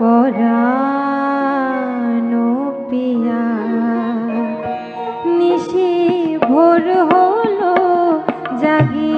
পরানো পিয়া। নিশি ভোর হলো জাগি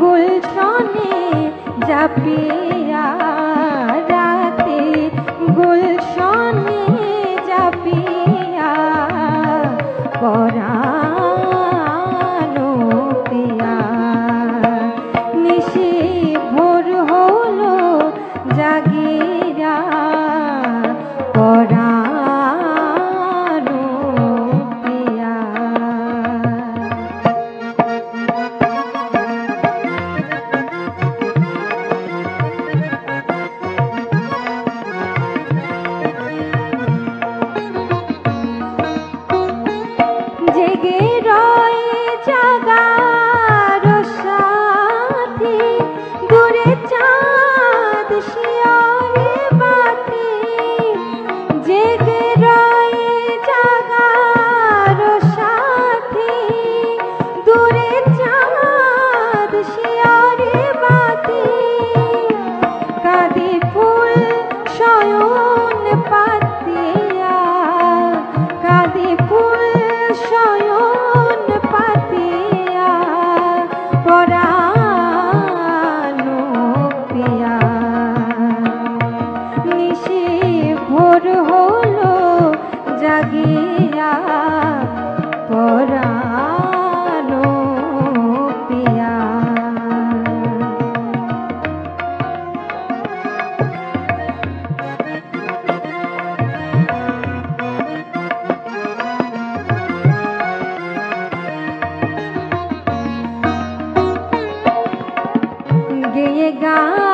গুলশনে জাপিয়া রাতে গুলশনে জাপিয়া পরা চাক गया पिया। गए गा